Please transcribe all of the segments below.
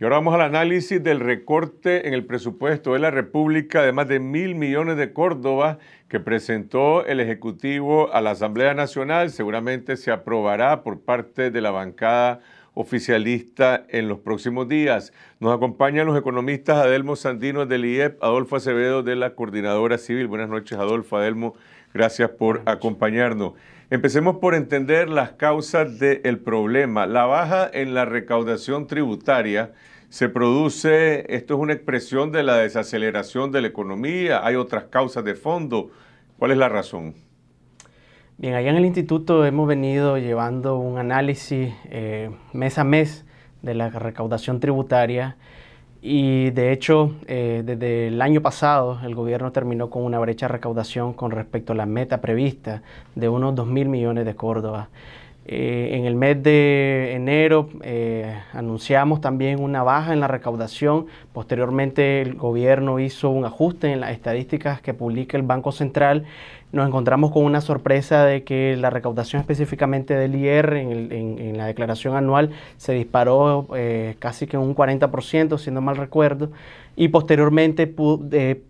Y ahora vamos al análisis del recorte en el presupuesto de la República de más de mil millones de Córdoba que presentó el Ejecutivo a la Asamblea Nacional. Seguramente se aprobará por parte de la bancada oficialista en los próximos días. Nos acompañan los economistas Adelmo Sandino del IEP, Adolfo Acevedo de la Coordinadora Civil. Buenas noches, Adolfo, Adelmo. Gracias por acompañarnos. Empecemos por entender las causas del problema. La baja en la recaudación tributaria se produce, esto es una expresión de la desaceleración de la economía, hay otras causas de fondo. ¿Cuál es la razón? Bien, allá en el instituto hemos venido llevando un análisis eh, mes a mes de la recaudación tributaria y de hecho, eh, desde el año pasado el gobierno terminó con una brecha de recaudación con respecto a la meta prevista de unos 2 mil millones de Córdoba. Eh, en el mes de enero eh, anunciamos también una baja en la recaudación. Posteriormente el gobierno hizo un ajuste en las estadísticas que publica el Banco Central nos encontramos con una sorpresa de que la recaudación específicamente del IR en, la declaración anual se disparó eh, casi que un 40%, si no mal recuerdo, y posteriormente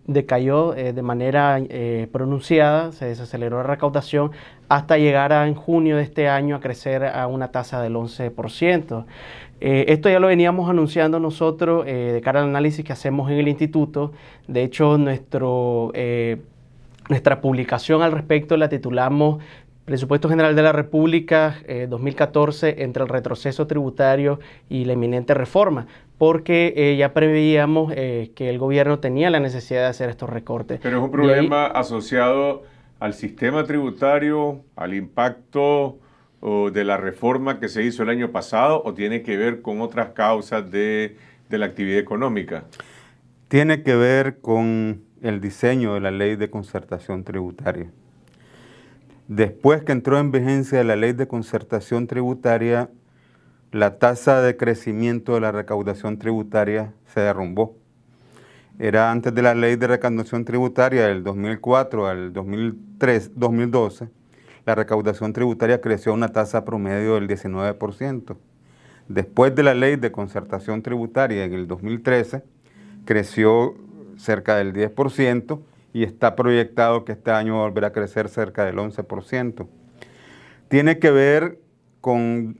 decayó eh, de manera eh, pronunciada, se desaceleró la recaudación hasta llegar a, en junio de este año a crecer a una tasa del 11%. esto ya lo veníamos anunciando nosotros de cara al análisis que hacemos en el instituto. De hecho, nuestro nuestra publicación al respecto la titulamos Presupuesto General de la República 2014 eh, entre el retroceso tributario y la inminente reforma, porque eh, ya preveíamos eh, que el gobierno tenía la necesidad de hacer estos recortes. Pero es un problema asociado al sistema tributario, al impacto de la reforma que se hizo el año pasado o tiene que ver con otras causas de la actividad económica? Tiene que ver con el diseño de la ley de concertación tributaria. Después que entró en vigencia la ley de concertación tributaria, la tasa de crecimiento de la recaudación tributaria se derrumbó. Era antes de la ley de recaudación tributaria del 2004 al 2003, 2012, la recaudación tributaria creció a una tasa promedio del 19%. Después de la ley de concertación tributaria en el 2013, creció cerca del 10% y está proyectado que este año volverá a crecer cerca del 11%. Tiene que ver con,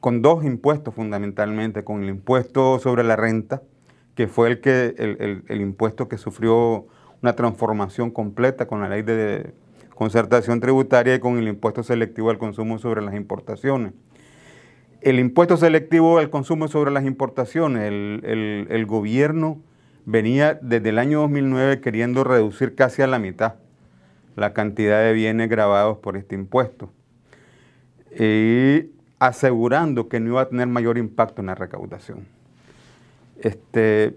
con dos impuestos fundamentalmente, con el impuesto sobre la renta, que fue el, que, el, impuesto que sufrió una transformación completa con la ley de concertación tributaria y con el impuesto selectivo al consumo sobre las importaciones. El impuesto selectivo al consumo sobre las importaciones, el, gobierno venía desde el año 2009 queriendo reducir casi a la mitad la cantidad de bienes grabados por este impuesto y asegurando que no iba a tener mayor impacto en la recaudación. Este,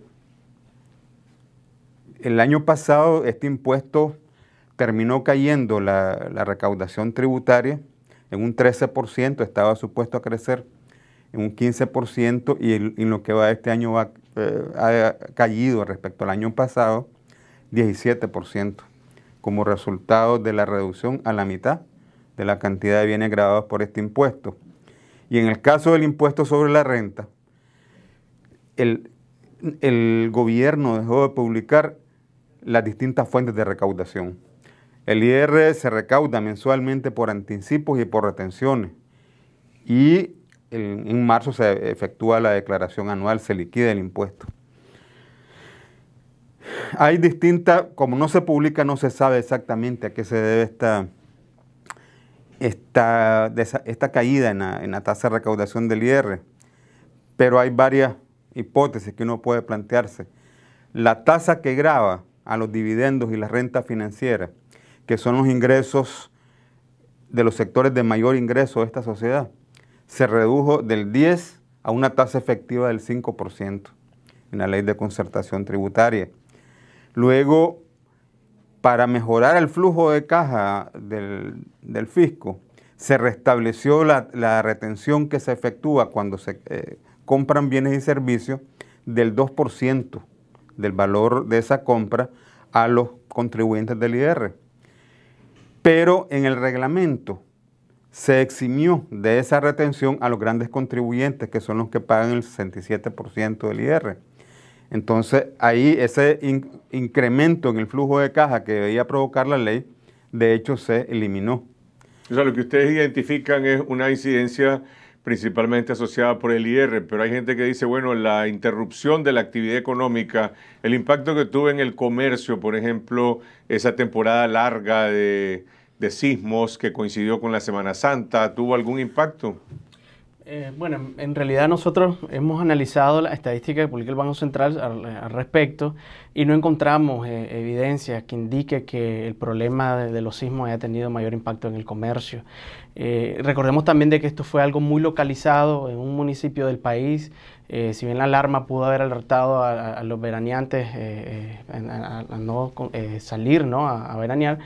el año pasado este impuesto terminó cayendo la, recaudación tributaria en un 13%, estaba supuesto a crecer en un 15% y en lo que va este año va eh, ha caído respecto al año pasado 17% como resultado de la reducción a la mitad de la cantidad de bienes grabados por este impuesto. Y en el caso del impuesto sobre la renta, el, el gobierno dejó de publicar las distintas fuentes de recaudación. El IR se recauda mensualmente por anticipos y por retenciones. Y en, marzo se efectúa la declaración anual, se liquida el impuesto. Hay distintas, como no se publica, no se sabe exactamente a qué se debe esta, esta, caída en la, tasa de recaudación del IR, pero hay varias hipótesis que uno puede plantearse. La tasa que graba a los dividendos y la renta financiera, que son los ingresos de los sectores de mayor ingreso de esta sociedad, se redujo del 10 a una tasa efectiva del 5% en la ley de concertación tributaria. Luego, para mejorar el flujo de caja del, fisco, se restableció la, retención que se efectúa cuando se eh, compran bienes y servicios del 2% del valor de esa compra a los contribuyentes del IR. Pero en el reglamento se eximió de esa retención a los grandes contribuyentes, que son los que pagan el 67% del IR. Entonces, ahí ese incremento en el flujo de caja que debía provocar la ley, de hecho se eliminó. O sea, lo que ustedes identifican es una incidencia principalmente asociada por el IR, pero hay gente que dice, bueno, la interrupción de la actividad económica, el impacto que tuvo en el comercio, por ejemplo, esa temporada larga de, de sismos que coincidió con la Semana Santa, ¿tuvo algún impacto? Eh, bueno, en realidad nosotros hemos analizado la estadística que publica el Banco Central al, respecto y no encontramos eh, evidencia que indique que el problema de, los sismos haya tenido mayor impacto en el comercio. Eh, recordemos también de que esto fue algo muy localizado en un municipio del país. si bien la alarma pudo haber alertado a, los veraneantes a, no salir ¿no? a veranear,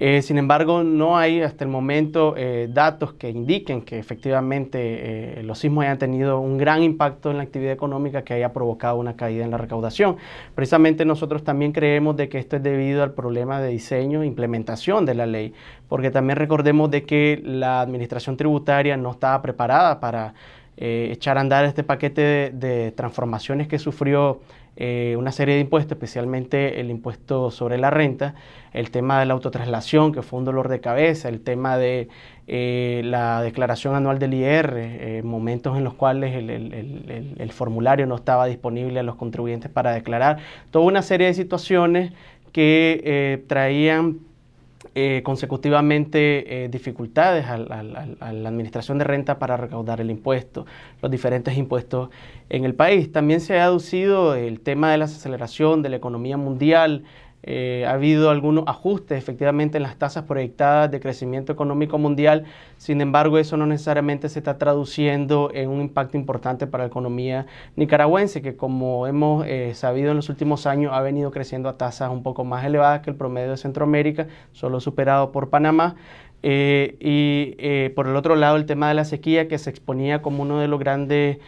eh, sin embargo, no hay hasta el momento eh, datos que indiquen que efectivamente eh, los sismos hayan tenido un gran impacto en la actividad económica que haya provocado una caída en la recaudación. Precisamente nosotros también creemos de que esto es debido al problema de diseño e implementación de la ley, porque también recordemos de que la administración tributaria no estaba preparada para echar a andar este paquete de transformaciones que sufrió eh, una serie de impuestos, especialmente el impuesto sobre la renta, el tema de la autotraslación, que fue un dolor de cabeza, el tema de eh, la declaración anual del IR, eh, momentos en los cuales el, formulario no estaba disponible a los contribuyentes para declarar, toda una serie de situaciones que traían eh, consecutivamente eh, dificultades a, la administración de renta para recaudar el impuesto, los diferentes impuestos en el país. También se ha aducido el tema de la aceleración de la economía mundial, eh, ha habido algunos ajustes efectivamente en las tasas proyectadas de crecimiento económico mundial, sin embargo eso no necesariamente se está traduciendo en un impacto importante para la economía nicaragüense, que como hemos eh, sabido en los últimos años ha venido creciendo a tasas un poco más elevadas que el promedio de Centroamérica, solo superado por Panamá. Eh, y por el otro lado el tema de la sequía que se exponía como uno de los grandes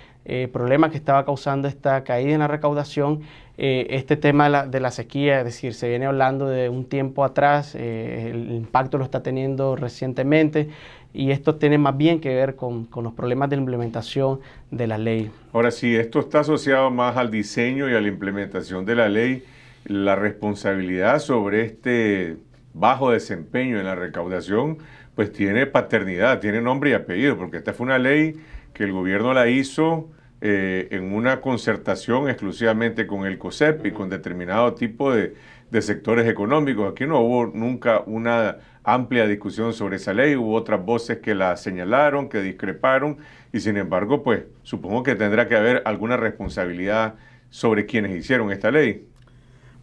problemas que estaba causando esta caída en la recaudación eh, este tema de la, sequía, es decir, se viene hablando de un tiempo atrás, eh, el impacto lo está teniendo recientemente y esto tiene más bien que ver con, los problemas de implementación de la ley. Ahora, si esto está asociado más al diseño y a la implementación de la ley, la responsabilidad sobre este bajo desempeño en la recaudación, pues tiene paternidad, tiene nombre y apellido, porque esta fue una ley que el gobierno la hizo eh, en una concertación exclusivamente con el COSEP y con determinado tipo de, sectores económicos. Aquí no hubo nunca una amplia discusión sobre esa ley, hubo otras voces que la señalaron, que discreparon y sin embargo, pues supongo que tendrá que haber alguna responsabilidad sobre quienes hicieron esta ley.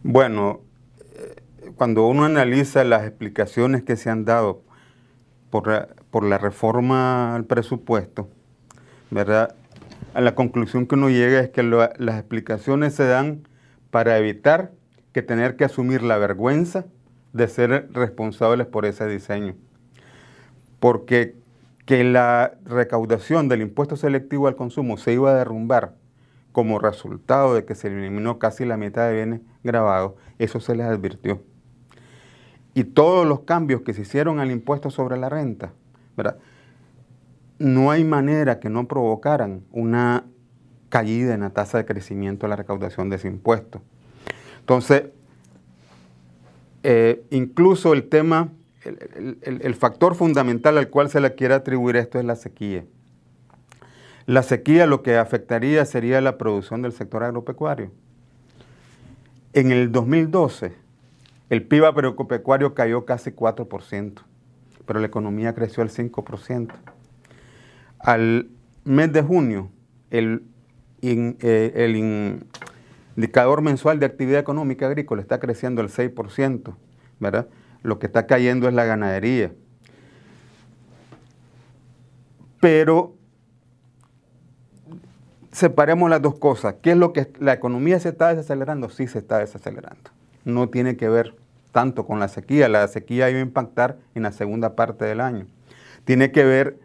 Bueno, eh, cuando uno analiza las explicaciones que se han dado por por la reforma al presupuesto, ¿verdad? A la conclusión que uno llega es que las explicaciones se dan para evitar que tener que asumir la vergüenza de ser responsables por ese diseño. Porque que la recaudación del impuesto selectivo al consumo se iba a derrumbar como resultado de que se eliminó casi la mitad de bienes grabados, eso se les advirtió. Y todos los cambios que se hicieron al impuesto sobre la renta, ¿verdad? No hay manera que no provocaran una caída en la tasa de crecimiento de la recaudación de ese impuesto. Entonces, eh, incluso el tema, el, factor fundamental al cual se le quiere atribuir esto es la sequía. La sequía lo que afectaría sería la producción del sector agropecuario. En el 2012, el PIB agropecuario cayó casi 4%, pero la economía creció al 5%. Al mes de junio, el, eh, el indicador mensual de actividad económica agrícola está creciendo al 6%, ¿verdad? Lo que está cayendo es la ganadería. Pero separemos las dos cosas. ¿Qué es lo que la economía se está desacelerando? Sí se está desacelerando. No tiene que ver tanto con la sequía. La sequía iba a impactar en la segunda parte del año. Tiene que ver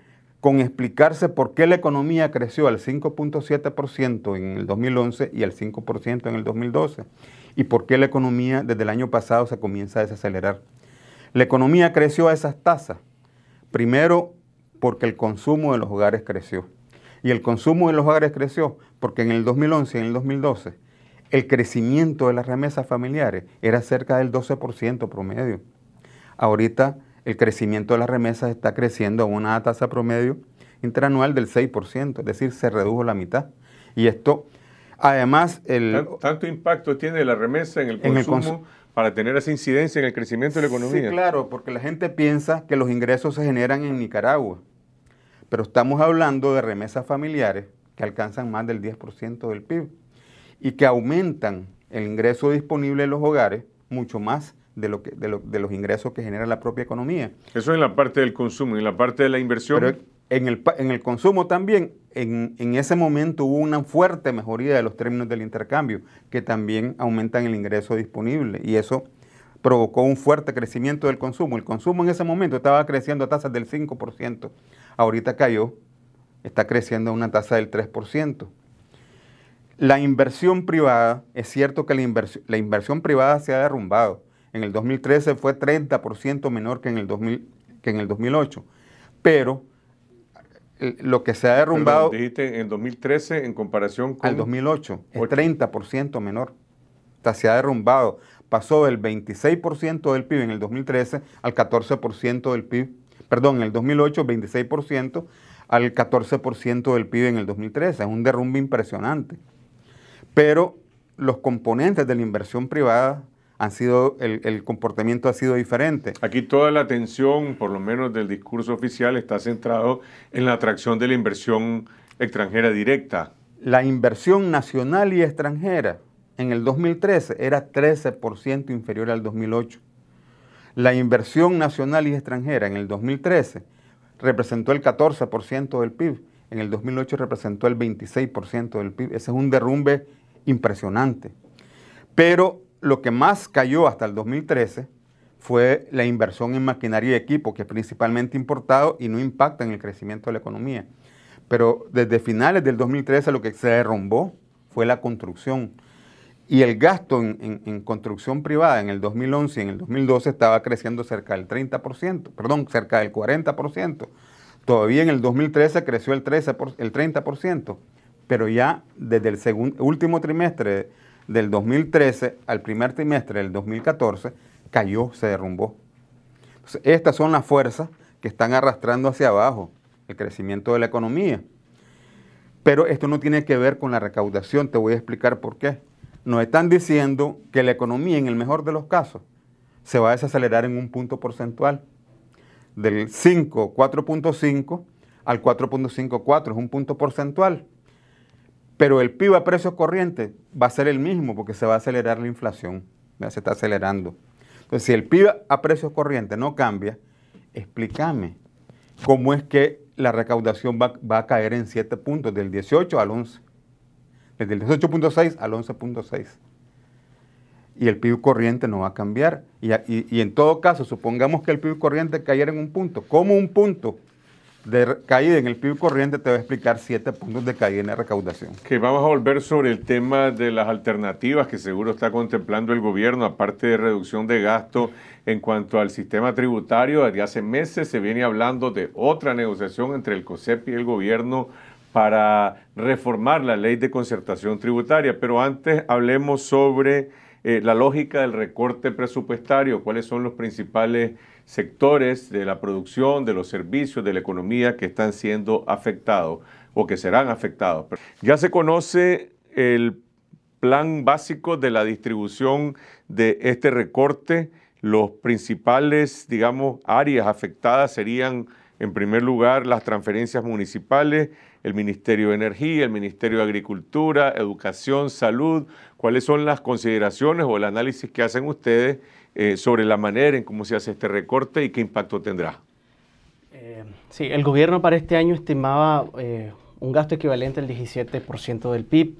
con explicarse por qué la economía creció al 5.7% en el 2011 y al 5% en el 2012 y por qué la economía desde el año pasado se comienza a desacelerar. La economía creció a esas tasas, primero porque el consumo de los hogares creció. Y el consumo de los hogares creció porque en el 2011 y en el 2012 el crecimiento de las remesas familiares era cerca del 12% promedio. Ahorita el crecimiento de las remesas está creciendo a una tasa promedio interanual del 6%, es decir, se redujo la mitad. Y esto, además... El, ¿Tanto impacto tiene la remesa en el consumo para tener esa incidencia en el crecimiento de la economía? Sí, claro, porque la gente piensa que los ingresos se generan en Nicaragua, pero estamos hablando de remesas familiares que alcanzan más del 10% del PIB y que aumentan el ingreso disponible en los hogares mucho más de, lo que, de, los ingresos que genera la propia economía. Eso en la parte del consumo, en la parte de la inversión. Pero en el, en el consumo también, en, en, ese momento hubo una fuerte mejoría de los términos del intercambio, que también aumentan el ingreso disponible y eso provocó un fuerte crecimiento del consumo. El consumo en ese momento estaba creciendo a tasas del 5%, ahorita cayó, está creciendo a una tasa del 3%. La inversión privada, es cierto que la, inversión, la inversión privada se ha derrumbado. En el 2013 fue 30% menor que en, el 2000, que en el 2008. Pero eh, lo que se ha derrumbado... dijiste en 2013 en comparación con... Al 2008, es 30% menor. O sea, se ha derrumbado. Pasó del 26% del PIB en el 2013 al 14% del PIB. Perdón, en el 2008 26% al 14% del PIB en el 2013. Es un derrumbe impresionante. Pero los componentes de la inversión privada han sido, el, comportamiento ha sido diferente. Aquí toda la atención, por lo menos del discurso oficial, está centrado en la atracción de la inversión extranjera directa. La inversión nacional y extranjera en el 2013 era 13% inferior al 2008. La inversión nacional y extranjera en el 2013 representó el 14% del PIB, en el 2008 representó el 26% del PIB. Ese es un derrumbe impresionante. Pero lo que más cayó hasta el 2013 fue la inversión en maquinaria y equipo, que es principalmente importado y no impacta en el crecimiento de la economía. Pero desde finales del 2013 lo que se derrumbó fue la construcción. Y el gasto en, construcción privada en el 2011 y en el 2012 estaba creciendo cerca del 30%, perdón, cerca del 40%. Todavía en el 2013 creció el, 13 el 30% pero ya desde el segundo, último trimestre del 2013 al primer trimestre del 2014 cayó, se derrumbó. estas son las fuerzas que están arrastrando hacia abajo el crecimiento de la economía. Pero esto no tiene que ver con la recaudación, te voy a explicar por qué. Nos están diciendo que la economía, en el mejor de los casos, se va a desacelerar en un punto porcentual. Del 5, 4.5 al 4.54 es un punto porcentual. Pero el PIB a precios corrientes va a ser el mismo porque se va a acelerar la inflación, se está acelerando. Entonces, si el PIB a precios corrientes no cambia, explícame cómo es que la recaudación va, a caer en 7 puntos, del 18 al 11, desde el 18.6 al 11.6. Y el PIB corriente no va a cambiar. Y, y en todo caso, supongamos que el PIB corriente cayera en un punto. ¿Cómo un punto de caída en el PIB corriente te va a explicar siete puntos de caída en la recaudación. Que vamos a volver sobre el tema de las alternativas que seguro está contemplando el gobierno, aparte de reducción de gasto en cuanto al sistema tributario. Desde hace meses se viene hablando de otra negociación entre el COSEP y el gobierno para reformar la ley de concertación tributaria. Pero antes hablemos sobre eh, la lógica del recorte presupuestario, cuáles son los principales sectores de la producción, de los servicios, de la economía que están siendo afectados o que serán afectados. Ya se conoce el plan básico de la distribución de este recorte. Los principales, digamos, áreas afectadas serían, en primer lugar, las transferencias municipales, el Ministerio de Energía, el Ministerio de Agricultura, Educación, Salud. ¿Cuáles son las consideraciones o el análisis que hacen ustedes eh, sobre la manera en cómo se hace este recorte y qué impacto tendrá. Eh, sí, el gobierno para este año estimaba eh, un gasto equivalente al 17% del PIB.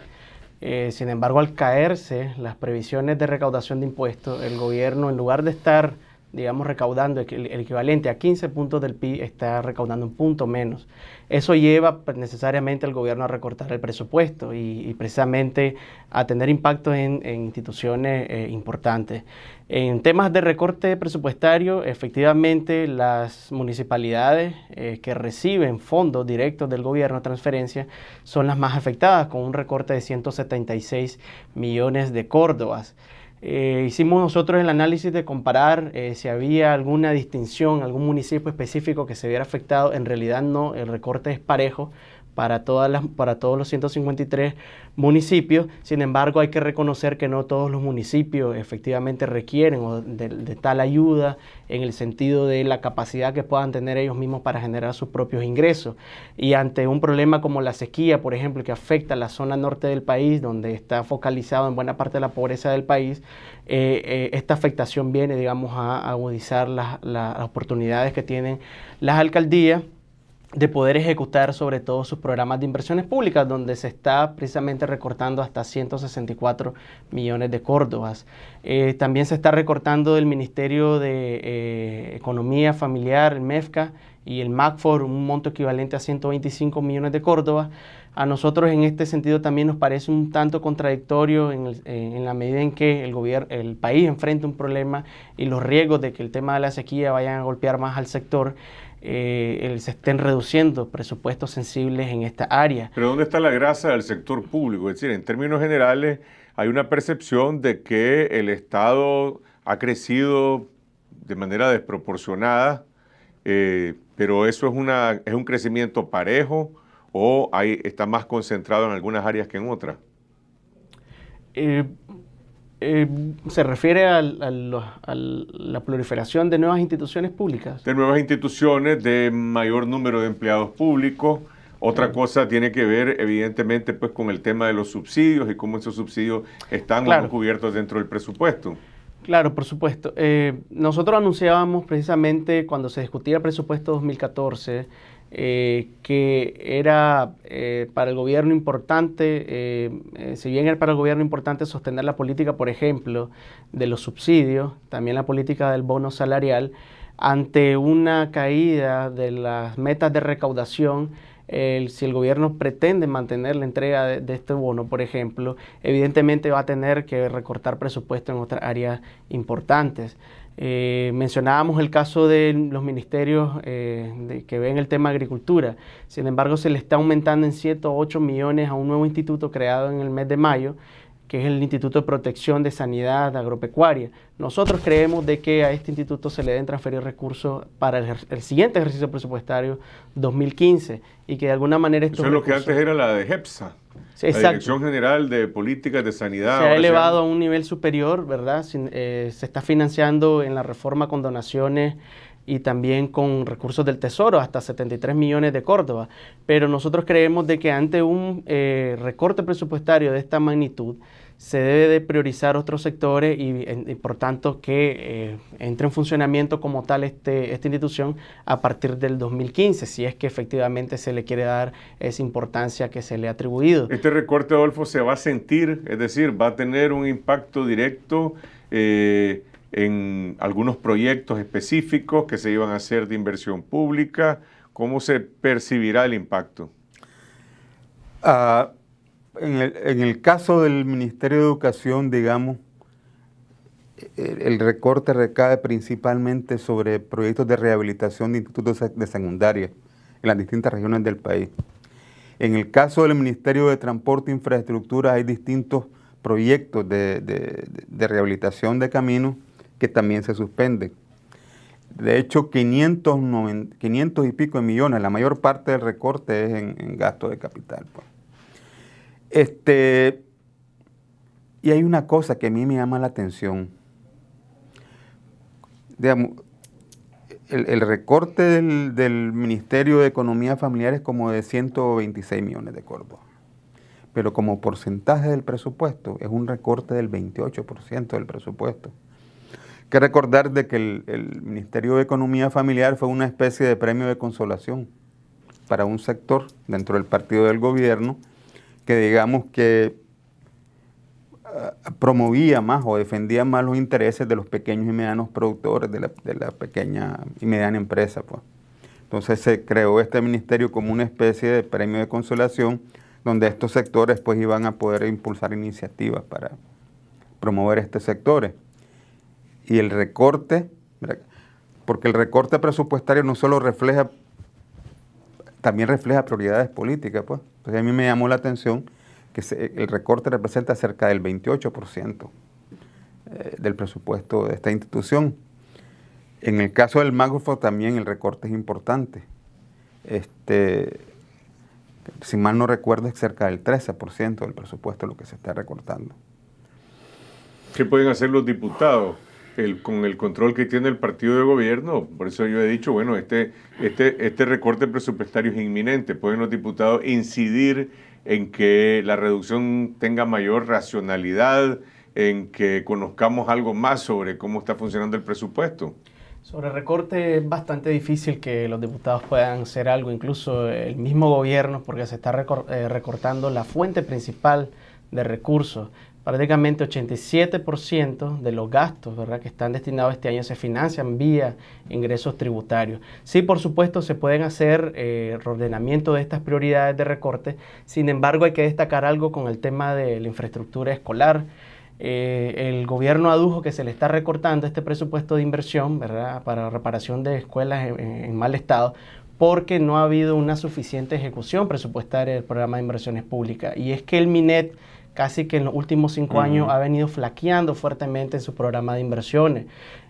sin embargo, al caerse las previsiones de recaudación de impuestos, el gobierno, en lugar de estar digamos, recaudando el, equivalente a 15 puntos del PIB, está recaudando un punto menos. Eso lleva pues, necesariamente al gobierno a recortar el presupuesto y, precisamente a tener impactos en, instituciones eh, importantes. En temas de recorte presupuestario, efectivamente las municipalidades eh, que reciben fondos directos del gobierno, transferencia, son las más afectadas, con un recorte de 176 millones de córdobas. Eh, hicimos nosotros el análisis de comparar eh, si había alguna distinción, algún municipio específico que se viera afectado. En realidad no, el recorte es parejo para, todas las, para todos los 153 municipios. Sin embargo, hay que reconocer que no todos los municipios efectivamente requieren de, tal ayuda en el sentido de la capacidad que puedan tener ellos mismos para generar sus propios ingresos. Y ante un problema como la sequía, por ejemplo, que afecta a la zona norte del país, donde está focalizado en buena parte de la pobreza del país, eh, eh, esta afectación viene, digamos, a agudizar las oportunidades que tienen las alcaldías de poder ejecutar sobre todo sus programas de inversiones públicas, donde se está precisamente recortando hasta 164 millones de córdobas. Eh, también se está recortando del Ministerio de eh, Economía Familiar, el MEFCA, y el MACFOR, un monto equivalente a 125 millones de córdobas. A nosotros en este sentido también nos parece un tanto contradictorio en, en la medida en que el, gobierno, el país enfrenta un problema y los riesgos de que el tema de la sequía vayan a golpear más al sector. Eh, se estén reduciendo presupuestos sensibles en esta área. Pero ¿dónde está la grasa del sector público? Es decir, en términos generales hay una percepción de que el Estado ha crecido de manera desproporcionada, eh, pero eso es, una, es un crecimiento parejo o hay, está más concentrado en algunas áreas que en otras. Eh, eh, se refiere a, la proliferación de nuevas instituciones públicas. De nuevas instituciones, de mayor número de empleados públicos. Otra cosa tiene que ver, evidentemente, pues con el tema de los subsidios y cómo esos subsidios están cubiertos dentro del presupuesto. Claro, por supuesto. Eh, nosotros anunciábamos precisamente cuando se discutía el presupuesto 2014 eh, que era eh, para el gobierno importante, eh, si bien era para el gobierno importante sostener la política, por ejemplo, de los subsidios, también la política del bono salarial, ante una caída de las metas de recaudación, si el gobierno pretende mantener la entrega de, de, este bono, por ejemplo, evidentemente va a tener que recortar presupuesto en otras áreas importantes. Eh, mencionábamos el caso de los ministerios eh, que ven el tema agricultura. Sin embargo, se le está aumentando en 7 o 8 millones a un nuevo instituto creado en el mes de mayo, que es el Instituto de Protección de Sanidad Agropecuaria. Nosotros creemos de que a este instituto se le deben transferir recursos para el, siguiente ejercicio presupuestario 2015 y que de alguna manera Eso es lo que antes era la de GEPSA. La Dirección General de Políticas de Sanidad. Se ha elevado a un nivel superior, ¿verdad? Eh, se está financiando en la reforma con donaciones y también con recursos del Tesoro, hasta 73 millones de Córdoba. Pero nosotros creemos de que ante un eh, recorte presupuestario de esta magnitud, se debe de priorizar otros sectores y, por tanto que eh, entre en funcionamiento como tal este, esta institución a partir del 2015, si es que efectivamente se le quiere dar esa importancia que se le ha atribuido. Este recorte, Adolfo, se va a sentir, es decir, va a tener un impacto directo eh, en algunos proyectos específicos que se iban a hacer de inversión pública. ¿Cómo se percibirá el impacto? Uh, en el, caso del Ministerio de Educación, digamos, el, recorte recae principalmente sobre proyectos de rehabilitación de institutos de secundaria en las distintas regiones del país. En el caso del Ministerio de Transporte e Infraestructura hay distintos proyectos de, rehabilitación de caminos que también se suspenden. De hecho, 500, y pico de millones, la mayor parte del recorte es en, en gasto de capital. Pues. Este, y hay una cosa que a mí me llama la atención. el, recorte del, Ministerio de Economía Familiar es como de 126 millones de córdobas. Pero como porcentaje del presupuesto es un recorte del 28% del presupuesto. Hay que recordar de que el, el Ministerio de Economía Familiar fue una especie de premio de consolación para un sector dentro del partido del gobierno que digamos que promovía más o defendía más los intereses de los pequeños y medianos productores de la, de la pequeña y mediana empresa. Pues. Entonces se creó este ministerio como una especie de premio de consolación donde estos sectores pues iban a poder impulsar iniciativas para promover estos sectores. Y el recorte, porque el recorte presupuestario no solo refleja, también refleja prioridades políticas, pues. Entonces a mí me llamó la atención que el recorte representa cerca del 28% eh, del presupuesto de esta institución. En el caso del Magufo también el recorte es importante. Este, si mal no recuerdo, es cerca del 13% del presupuesto lo que se está recortando. ¿Qué pueden hacer los diputados con el control que tiene el partido de gobierno? Por eso yo he dicho, bueno, este, este, este recorte presupuestario es inminente. ¿Pueden los diputados incidir en que la reducción tenga mayor racionalidad, en que conozcamos algo más sobre cómo está funcionando el presupuesto? Sobre recorte es bastante difícil que los diputados puedan hacer algo, incluso el mismo gobierno, porque se está eh, recortando la fuente principal de recursos. Prácticamente 87% de los gastos ¿verdad? que están destinados este año se financian vía ingresos tributarios. Sí, por supuesto, se pueden hacer eh, reordenamiento de estas prioridades de recorte, sin embargo hay que destacar algo con el tema de la infraestructura escolar. Eh, el gobierno adujo que se le está recortando este presupuesto de inversión ¿verdad? para reparación de escuelas en, mal estado porque no ha habido una suficiente ejecución presupuestaria del programa de inversiones públicas. Y es que el MINET casi que en los últimos cinco años ha venido flaqueando fuertemente en su programa de inversiones.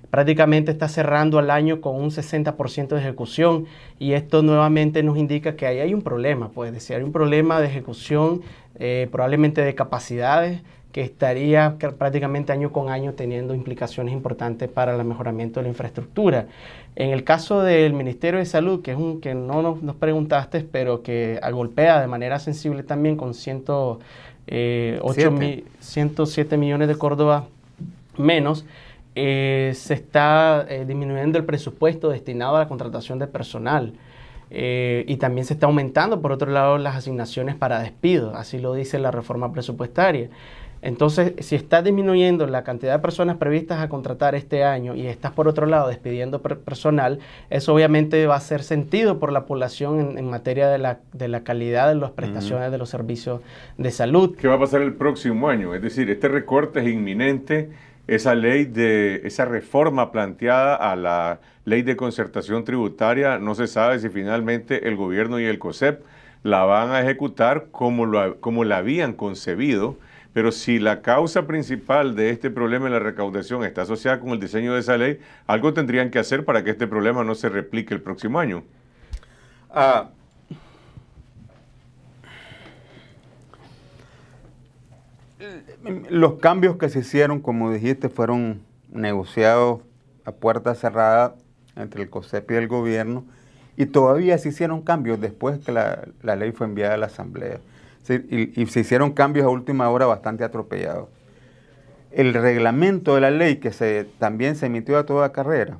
Prácticamente está cerrando al año con un 60% de ejecución y esto nuevamente nos indica que ahí hay un problema, pues decir, hay un problema de ejecución, eh, probablemente de capacidades, que estaría prácticamente año con año teniendo implicaciones importantes para el mejoramiento de la infraestructura. En el caso del Ministerio de Salud, que es un que no nos, preguntaste, pero que golpea de manera sensible también con 107 eh, millones de Córdoba menos, eh, se está eh, disminuyendo el presupuesto destinado a la contratación de personal. y también se está aumentando, por otro lado, las asignaciones para despido, así lo dice la reforma presupuestaria. Entonces, si estás disminuyendo la cantidad de personas previstas a contratar este año y estás por otro lado despidiendo personal, eso obviamente va a ser sentido por la población en, materia de la, de la, calidad de las prestaciones de los servicios de salud. ¿Qué va a pasar el próximo año? Es decir, este recorte es inminente, esa ley de, esa reforma planteada a la ley de concertación tributaria, no se sabe si finalmente el gobierno y el COSEP la van a ejecutar como, lo, como la habían concebido pero si la causa principal de este problema en la recaudación está asociada con el diseño de esa ley, algo tendrían que hacer para que este problema no se replique el próximo año. Ah, los cambios que se hicieron, como dijiste, fueron negociados a puerta cerrada entre el COSEP y el gobierno y todavía se hicieron cambios después que la, la ley fue enviada a la Asamblea y, se hicieron cambios a última hora bastante atropellados. El reglamento de la ley que se, también se emitió a toda carrera,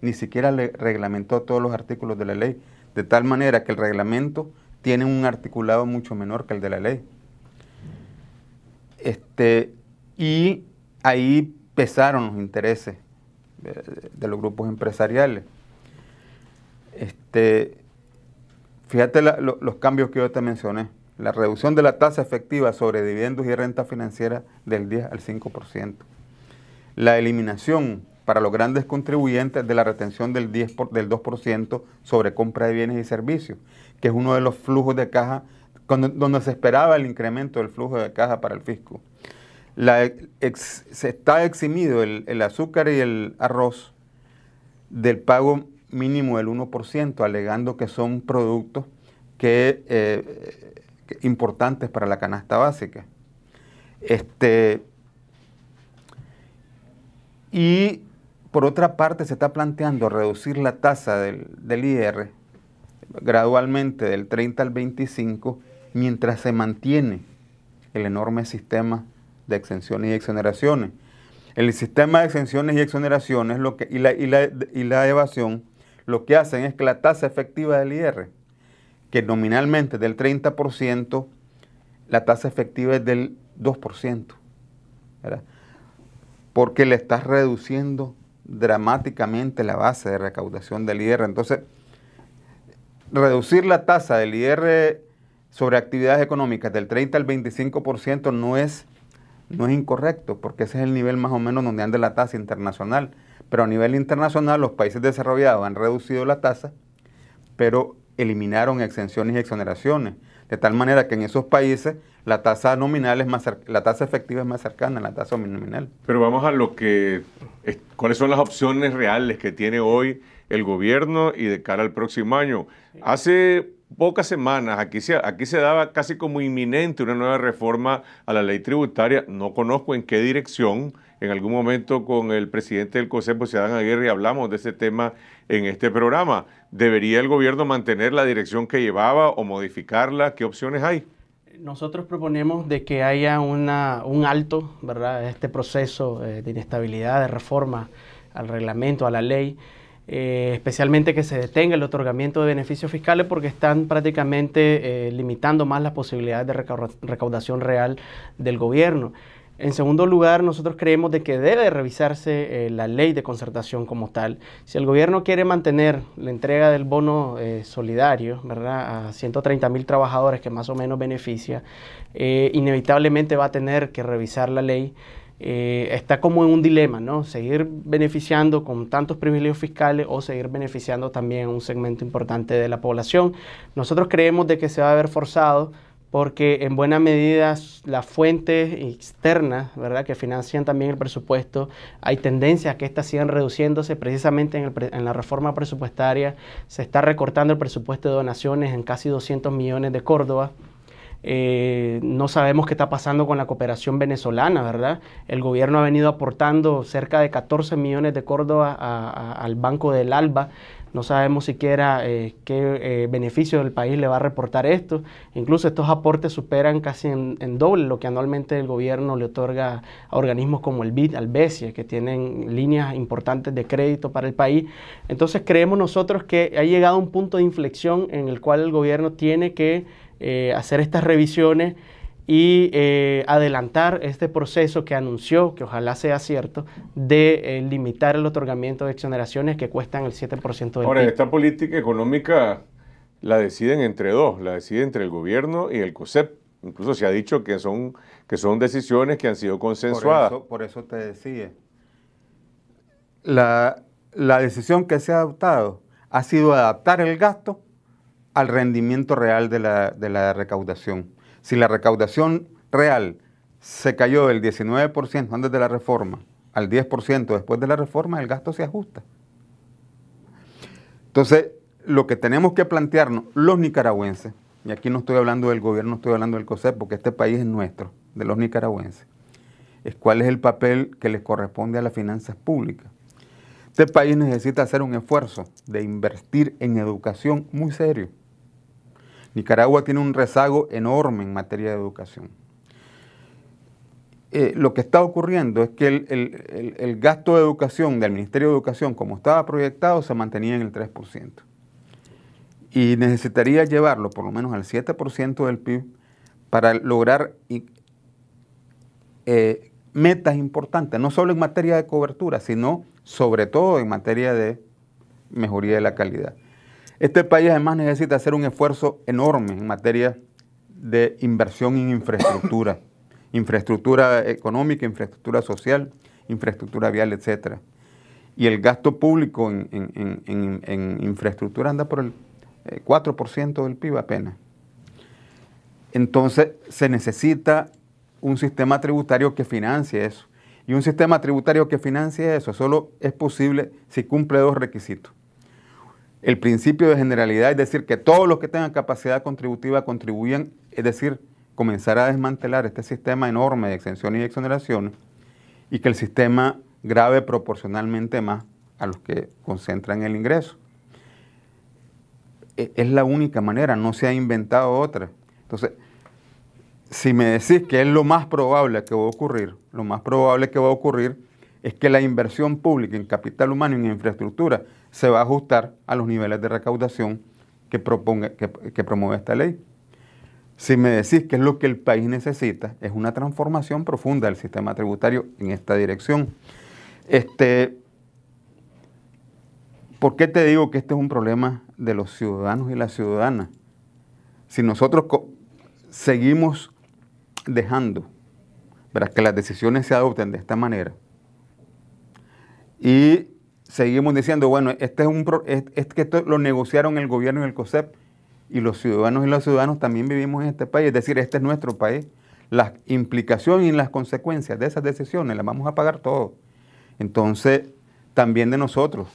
ni siquiera le reglamentó todos los artículos de la ley, de tal manera que el reglamento tiene un articulado mucho menor que el de la ley. Este, y ahí pesaron los intereses de, los grupos empresariales. Este, fíjate los cambios que yo te mencioné la reducción de la tasa efectiva sobre dividendos y renta financiera del 10 al 5%, la eliminación para los grandes contribuyentes de la retención del, 10 del 2% sobre compra de bienes y servicios, que es uno de los flujos de caja donde se esperaba el incremento del flujo de caja para el fisco. se está eximido el, azúcar y el arroz del pago mínimo del 1%, alegando que son productos que eh, importantes para la canasta básica. Este, y por otra parte se está planteando reducir la tasa del, del IR gradualmente del 30 al 25 mientras se mantiene el enorme sistema de exenciones y exoneraciones. El sistema de exenciones y exoneraciones lo que, y, la, y, la, y la evasión lo que hacen es que la tasa efectiva del IR que nominalmente del 30%, la tasa efectiva es del 2%. porque le estás reduciendo dramáticamente la base de recaudación del IR. Entonces, reducir la tasa del IR sobre actividades económicas del 30 al 25% no es, no es incorrecto, porque ese es el nivel más o menos donde anda la tasa internacional. Pero a nivel internacional los países desarrollados han reducido la tasa, pero eliminaron exenciones y exoneraciones, de tal manera que en esos países la tasa nominal es más la tasa efectiva es más cercana a la tasa nominal. Pero vamos a lo que cuáles son las opciones reales que tiene hoy el gobierno y de cara al próximo año. Hace pocas semanas aquí se, aquí se daba casi como inminente una nueva reforma a la ley tributaria. No conozco en qué dirección. En algún momento con el presidente del Consejo, Adán Aguirre, hablamos de ese tema en este programa. ¿Debería el gobierno mantener la dirección que llevaba o modificarla? ¿Qué opciones hay? Nosotros proponemos de que haya una, un alto, ¿verdad? Este proceso eh, de inestabilidad, de reforma al reglamento, a la ley, eh, especialmente que se detenga el otorgamiento de beneficios fiscales porque están prácticamente eh, limitando más las posibilidades de recaudación real del gobierno. En segundo lugar, nosotros creemos de que debe revisarse eh, la ley de concertación como tal. Si el gobierno quiere mantener la entrega del bono solidario ¿verdad? a 130 mil trabajadores que más o menos beneficia, inevitablemente va a tener que revisar la ley eh, está como en un dilema, ¿no? Seguir beneficiando con tantos privilegios fiscales o seguir beneficiando también a un segmento importante de la población. Nosotros creemos de que se va a ver forzado porque en buena medida las fuentes externas, ¿verdad?, que financian también el presupuesto, hay tendencias a que éstas sigan reduciéndose. Precisamente en, en, la reforma presupuestaria se está recortando el presupuesto de donaciones en casi 200 millones de Córdoba. Eh, no sabemos qué está pasando con la cooperación venezolana, ¿verdad? El gobierno ha venido aportando cerca de 14 millones de Córdoba al Banco del ALBA. No sabemos siquiera eh, qué eh, beneficio del país le va a reportar esto. Incluso estos aportes superan casi en, doble lo que anualmente el gobierno le otorga a organismos como el BID, al BESIE, que tienen líneas importantes de crédito para el país. Entonces creemos nosotros que ha llegado un punto de inflexión en el cual el gobierno tiene que eh, hacer estas revisiones y eh, adelantar este proceso que anunció, que ojalá sea cierto, de eh, limitar el otorgamiento de exoneraciones que cuestan el 7% del Ahora, esta política económica la deciden entre dos, la decide entre el gobierno y el COSEP. Incluso se ha dicho que son, que son decisiones que han sido consensuadas. Por eso, te decía, la, la decisión que se ha adoptado ha sido adaptar el gasto al rendimiento real de la, recaudación. Si la recaudación real se cayó del 19% antes de la reforma al 10% después de la reforma, el gasto se ajusta. Entonces, lo que tenemos que plantearnos los nicaragüenses, y aquí no estoy hablando del gobierno, estoy hablando del COSEP, porque este país es nuestro, de los nicaragüenses, es cuál es el papel que les corresponde a las finanzas públicas. Este país necesita hacer un esfuerzo de invertir en educación muy serio. Nicaragua tiene un rezago enorme en materia de educación. Eh, lo que está ocurriendo es que el, gasto de educación del Ministerio de Educación, como estaba proyectado, se mantenía en el 3%. Y necesitaría llevarlo por lo menos al 7% del PIB para lograr eh, metas importantes, no solo en materia de cobertura, sino sobre todo en materia de mejoría de la calidad. Este país además necesita hacer un esfuerzo enorme en materia de inversión en infraestructura, infraestructura económica, infraestructura social, infraestructura vial, etc. Y el gasto público en, infraestructura anda por el 4% eh, del PIB apenas. Entonces se necesita un sistema tributario que financie eso. Y un sistema tributario que financie eso solo es posible si cumple dos requisitos el principio de generalidad, es decir, que todos los que tengan capacidad contributiva contribuyan, es decir, comenzar a desmantelar este sistema enorme de exenciones y exoneraciones y que el sistema grave proporcionalmente más a los que concentran el ingreso. E, es la única manera, no se ha inventado otra. Entonces, si me decís que es lo más probable que va a ocurrir, lo más probable que va a ocurrir es que la inversión pública en capital humano y en infraestructura se va a ajustar a los niveles de recaudación que, que, promueve esta ley. Si me decís que es lo que el país necesita, es una transformación profunda del sistema tributario en esta dirección. Este, ¿Por qué te digo que este es un problema de los ciudadanos y las ciudadanas? Si nosotros seguimos dejando para que las decisiones se adopten de esta manera y seguimos diciendo, bueno, este es un es, que esto lo negociaron el gobierno y el COSEP y los ciudadanos y los ciudadanos también vivimos en este país, es decir, este es nuestro país. Las implicaciones y las consecuencias de esas decisiones las vamos a pagar todos. Entonces, también de nosotros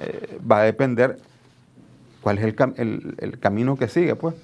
eh, va a depender cuál es el, el camino que sigue, pues.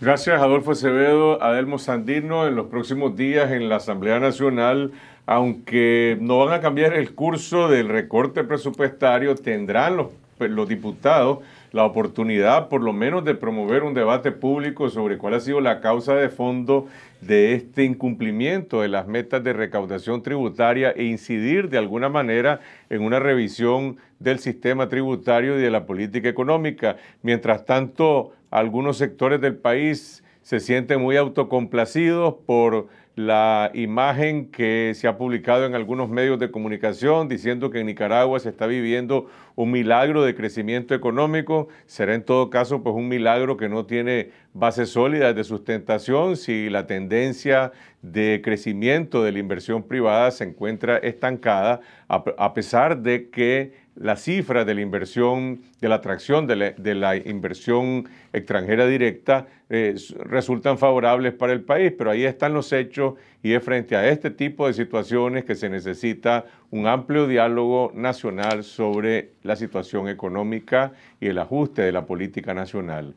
Gracias, Adolfo Acevedo. Adelmo Sandino, en los próximos días en la Asamblea Nacional, aunque no van a cambiar el curso del recorte presupuestario, tendrán los, los diputados la oportunidad por lo menos de promover un debate público sobre cuál ha sido la causa de fondo de este incumplimiento de las metas de recaudación tributaria e incidir de alguna manera en una revisión del sistema tributario y de la política económica. Mientras tanto, algunos sectores del país se sienten muy autocomplacidos por la imagen que se ha publicado en algunos medios de comunicación diciendo que en Nicaragua se está viviendo un milagro de crecimiento económico. Será en todo caso pues un milagro que no tiene bases sólidas de sustentación si la tendencia de crecimiento de la inversión privada se encuentra estancada a pesar de que las cifras de la inversión, de la atracción de la, inversión extranjera directa eh, resultan favorables para el país, pero ahí están los hechos y es frente a este tipo de situaciones que se necesita un amplio diálogo nacional sobre la situación económica y el ajuste de la política nacional.